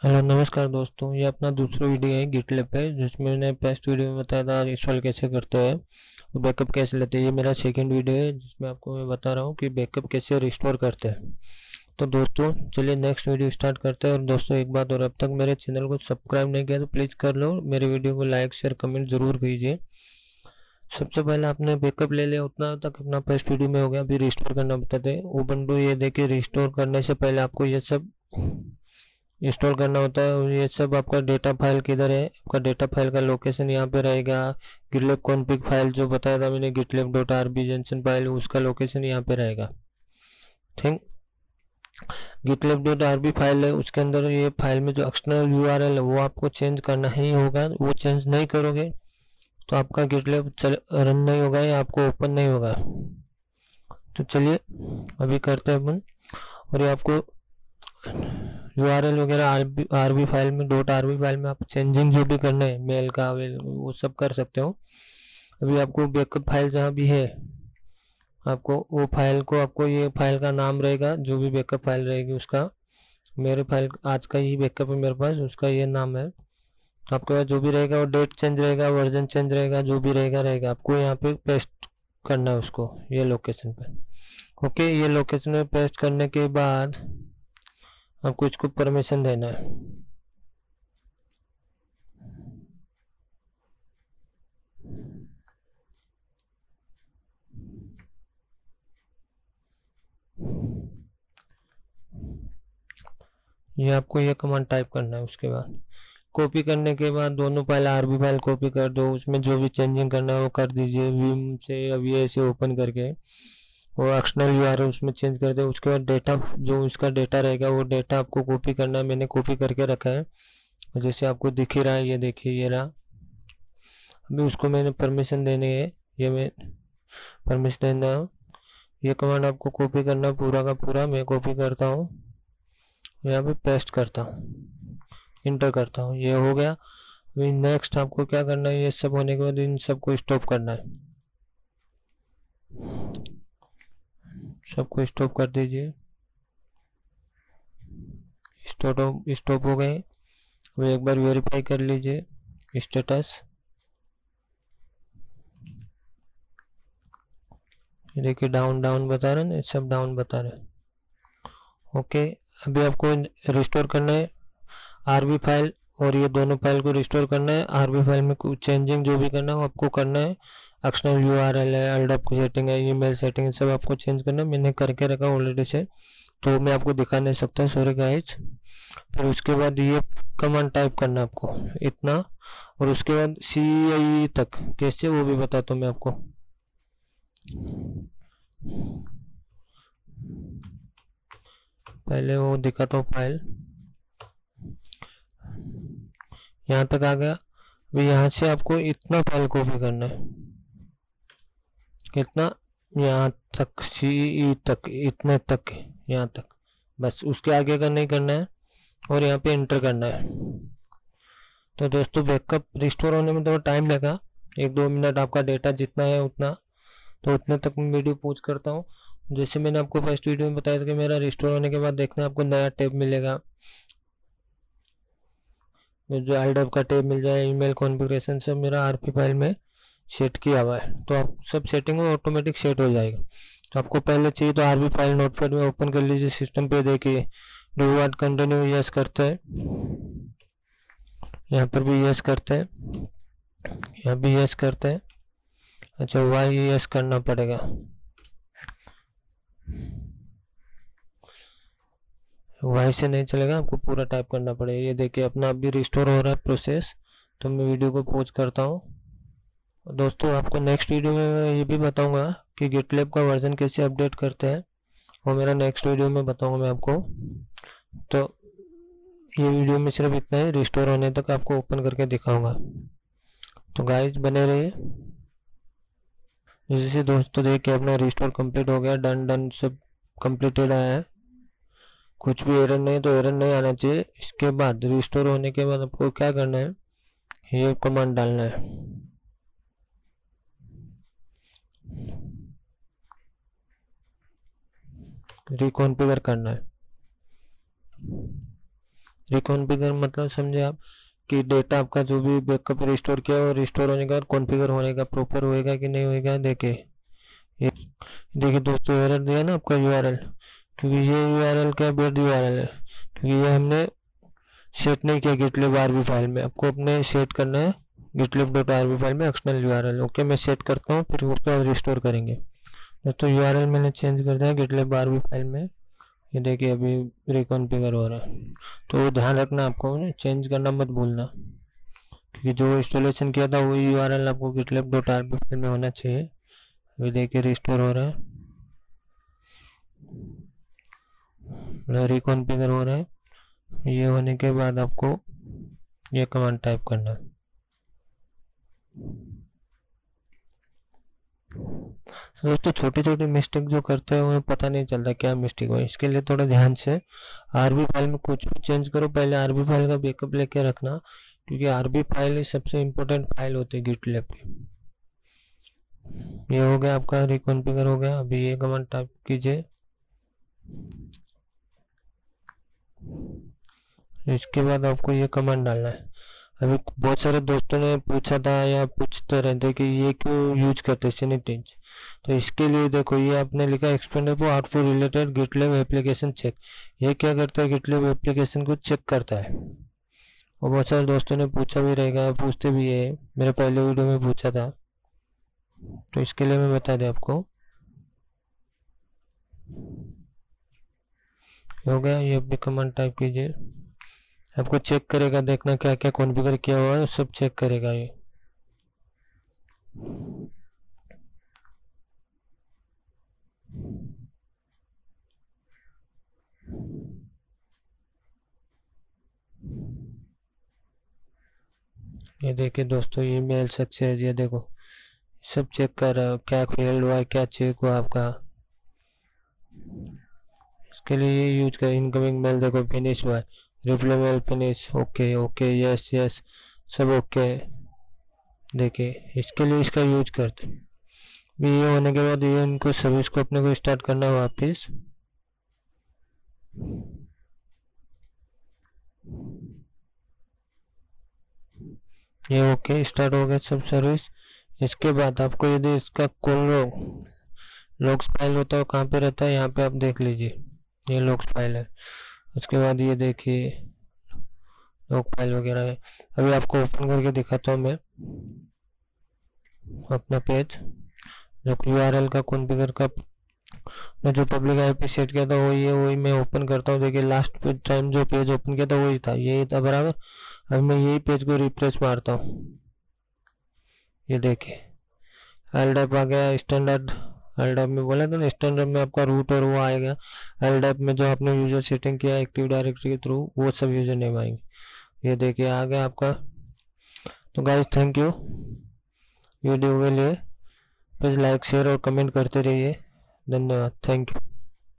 Hello, नमस्कार दोस्तों, ये अपना दूसरा वीडियो है गिटलेब पे, जिसमें मैंने फ़र्स्ट वीडियो में बताया था इंस्टॉल कैसे करते हैं और बैकअप कैसे लेते हैं। ये मेरा सेकंड वीडियो है, जिसमें आपको मैं बता रहा हूँ कि बैकअप कैसे रिस्टोर करते हैं। तो दोस्तों, चलिए नेक्स्ट वीडियो स्टार्ट करते हैं। और दोस्तों, एक बात और, अब तक मेरे चैनल को सब्सक्राइब नहीं किया तो प्लीज़ कर लो मेरे वीडियो को लाइक शेयर कमेंट ज़रूर कीजिए। सबसे पहले आपने बैकअप ले लिया, उतना तक अपना फ़र्स्ट वीडियो में हो गया। अभी रिस्टोर करना बताते हैं। ओपन टू ये देखिए रिस्टोर करने से पहले आपको ये सब इंस्टॉल करना होता है। ये सब आपका डेटा फ़ाइल किधर है? आपका डेटा फ़ाइल का लोकेशन यहाँ पे रहेगा। गिटलेब कॉन्फिग फ़ाइल जो बताया था मैंने गिटलेब डॉट आर बी जेंसन फ़ाइल उसका लोकेशन यहाँ पे रहेगा। ठीक? GitLab dot R B file है, उसके अंदर ये फ़ाइल में जो एक्सटर्नल यू आर एल है, वो आपको चेंज करना ही होगा। वो चेंज नहीं करोगे तो आपका गिटलेब चल रन नहीं होगा या आपको ओपन नहीं होगा। तो चलिए, अभी करते हैं अपन। और ये आपको एल वगैरह आर बी फ़ाइल में डॉट आर फ़ाइल में आप चेंजिंग जो भी करना है मेल का वेल वो सब कर सकते हो। अभी आपको बैकअप फ़ाइल जहाँ भी है, आपको वो फ़ाइल को, आपको ये फ़ाइल का नाम रहेगा, जो भी बैकअप फ़ाइल रहेगी उसका। मेरे फ़ाइल आज का ही बैकअप है मेरे पास, उसका ये नाम है। आपके पास जो भी रहेगा, वो डेट चेंज रहेगा वर्जन चेंज रहेगा, जो भी रहेगा रहेगा। आपको यहाँ पे पेस्ट करना है उसको, ये लोकेशन पे। ओके ये लोकेशन में पेस्ट करने के बाद आपको इसको परमिशन देना है। ये आपको ये कमांड टाइप करना है, उसके बाद। कॉपी करने के बाद दोनों पहले आरबी फ़ाइल कॉपी कर दो, उसमें जो भी चेंजिंग करना है वो कर दीजिए विम से अभी ऐसे ओपन करके। वो एक्सटर्नल यू आर उसमें चेंज कर दे। उसके बाद डेटा जो इसका डेटा रहेगा, वो डेटा आपको कॉपी करना है। मैंने कॉपी करके रखा है। जैसे आपको दिख ही रहा है, ये देखिए, ये रहा। अभी उसको मैंने परमिशन देनी है। ये मैं परमिशन देना है। ये कमांड आपको कॉपी करना पूरा का पूरा। मैं कॉपी करता हूँ। यहाँ पे पेस्ट करता हूँ। इंटर करता हूँ। ये हो गया। अभी नेक्स्ट आपको क्या करना है? ये सब होने के बाद इन सबको स्टॉप करना है। सबको स्टॉप कर दीजिए। स्टॉप स्टॉप हो गए। अब एक बार वेरीफाई कर लीजिए स्टेटस देखिए डाउन डाउन बता रहे हैं सब डाउन बता रहे ओके अभी आपको रिस्टोर करना है। आरबी फ़ाइल और ये दोनों फ़ाइल को रिस्टोर करना है। आरबी फ़ाइल में कुछ चेंजिंग जो भी करना है, वो आपको करना है। एक्सटर्नल यू आर एल है एल्डप की सेटिंग है ईमेल सेटिंग है, सब आपको चेंज करना है। मैंने करके रखा ऑलरेडी से तो मैं आपको दिखा नहीं सकता सॉरी गाइज़ फिर उसके बाद ये कमांड टाइप करना है आपको, इतना। और उसके बाद सी आई e तक, कैसे, वो भी बताता हूँ मैं आपको। पहले वो दिखाता हूँ फ़ाइल यहाँ तक आ गया। अभी यहाँ से आपको इतना फ़ाइल कॉपी करना है। कितना यहाँ तक सी तक, इतने तक, यहाँ तक। बस उसके आगे का नहीं करना है, और यहाँ पे इंटर करना है। तो दोस्तों बैकअप रिस्टोर होने में थोड़ा टाइम लगा। एक दो मिनट आपका डेटा जितना है उतना। तो उतने तक मैं वीडियो पोच करता हूँ। जैसे मैंने आपको फ़र्स्ट वीडियो में बताया था कि मेरा रिस्टोर होने के बाद देखना आपको नया टैब मिलेगा। जो एल का टेप मिल जाए ईमेल कॉन्फ़िगरेशन सब मेरा आरपी फ़ाइल में सेट किया हुआ है। तो आप सब सेटिंग में ऑटोमेटिक सेट हो जाएगा। तो आपको पहले चाहिए तो आरबी फ़ाइल नोटपैड में ओपन कर लीजिए सिस्टम पे देखिए डू वाट कंटिन्यू यस करते हैं। यहाँ पर भी यस करते हैं। यहाँ भी यस करते हैं। अच्छा वाई यस करना पड़ेगा? वाई से नहीं चलेगा, आपको पूरा टाइप करना पड़ेगा। ये देखिए, अपना अभी रिस्टोर हो रहा है प्रोसेस तो मैं वीडियो को पोज करता हूँ। दोस्तों, आपको नेक्स्ट वीडियो में मैं ये भी बताऊँगा कि गिटलेब का वर्जन कैसे अपडेट करते हैं वो मेरा नेक्स्ट वीडियो में बताऊँगा मैं आपको। तो ये वीडियो में सिर्फ़ इतना ही रिस्टोर होने तक आपको ओपन करके दिखाऊँगा। तो गाइस बने रहिए। जैसे दोस्तों, देखिए, अपना रिस्टोर कंप्लीट हो गया डन डन सब कंप्लीटेड आया है। कुछ भी एरर नहीं तो एरर नहीं आना चाहिए। इसके बाद रिस्टोर होने के बाद आपको क्या करना है? ये कमांड डालना है। रिकॉन्फिगर करना है। रिकॉन्फिगर मतलब समझे आप कि डेटा आपका जो भी बैकअप रिस्टोर किया वो रिस्टोर होने का कॉन्फ़िगर होने का प्रॉपर होएगा कि नहीं होएगा? देखे देखिए दोस्तों एरर दिया ना आपका यूआरएल क्योंकि ये यू आर एल क्या बेड एल है। क्योंकि ये हमने सेट नहीं किया गिटलिब आरबी फ़ाइल में। आपको अपने सेट करना है गिटलिब डॉट आरबी फ़ाइल में external U R L okay मैं सेट करता हूँ, फिर उसके बाद रिस्टोर करेंगे। दोस्तों एल मैंने चेंज कर दिया गिटलिब आरबी फ़ाइल में। ये देखिए, अभी रिकॉन्फिगर हो रहा है। तो ध्यान रखना आपको चेंज करना मत भूलना। क्योंकि जो इंस्टॉलेशन किया था, वही यू आर एल आपको गिटलेब डॉट आर फ़ाइल में होना चाहिए। अभी देखिए रिस्टोर हो रहा है। रिकॉन्फिगर हो रहा है। ये होने के बाद आपको ये कमांड टाइप करना है। दोस्तों छोटी छोटी मिस्टेक जो करते हैं, उन्हें पता नहीं चलता क्या मिस्टेक हुआ। इसके लिए थोड़ा ध्यान से आरबी फ़ाइल में कुछ भी चेंज करो। पहले आरबी फ़ाइल का बैकअप लेके रखना, क्योंकि आरबी फ़ाइल ही सबसे इम्पोर्टेंट फ़ाइल होती है गिट लैब की। ये हो गया आपका रिकॉन्फिगर हो गया। अभी ये कमांड टाइप कीजिए। इसके बाद आपको ये कमांड डालना है। अभी बहुत सारे दोस्तों ने पूछा था या पूछते रहते कि ये क्यों यूज़ करते सैनिटाइज तो इसके लिए देखो, ये आपने लिखा expendable output related GitLab application check ये क्या करता है? गिटलेब एप्लीकेशन को चेक करता है। और बहुत सारे दोस्तों ने पूछा भी रहेगा, पूछते भी है। मेरे पहले वीडियो में पूछा था। तो इसके लिए मैं बता दें आपको। हो गया, ये भी कमांड टाइप कीजिए। आपको चेक करेगा, देखना क्या क्या कॉन्फ़िगर किया हुआ है, सब चेक करेगा ये। ये देखिए दोस्तों ये ईमेल सक्सेस ये देखो। सब चेक कर रहा क्या फेल्ड हुआ क्या चेक हुआ आपका। इसके लिए ये यूज़ कर। इनकमिंग मेल देखो फिनिश हुआ है। Reply mail finish okay okay yes yes सब ओके देखिए, इसके लिए इसका यूज़ करते भी ये होने के बाद ये इनको सर्विस को अपने को स्टार्ट करना है वापिस। ये ओके स्टार्ट हो गया सब सर्विस इसके बाद आपको यदि इसका कॉल लॉग्स फ़ाइल होता है कहाँ पे रहता है? यहाँ पे आप देख लीजिए। ये लॉग्स फ़ाइल है। उसके बाद ये देखिए लॉग फ़ाइल वगैरह है। अभी आपको ओपन करके दिखाता हूँ मैं अपना पेज जो यू आर एल का कॉन्फ़िगर का। मैं जो पब्लिक आईपी सेट किया था वही है वही मैं ओपन करता हूँ। देखिए लास्ट टाइम जो पेज ओपन किया था वही था। यही था बराबर। अब मैं यही पेज को रिफ्रेश मारता हूँ। ये देखिए एल आ गया स्टैंडर्ड एल में बोला था ना स्टैंडर्ड में आपका रूट और वो आएगा। एल में जो आपने यूज़र सेटिंग किया एक्टिव डायरेक्टरी के थ्रू वो सब यूज़र नेम आएँगे। ये देखिए, आ गया आपका। तो गाइज़ थैंक यू वीडियो के लिए प्लीज़ लाइक शेयर और कमेंट करते रहिए। धन्यवाद। Thank you